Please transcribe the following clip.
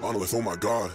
Monolith, oh my god.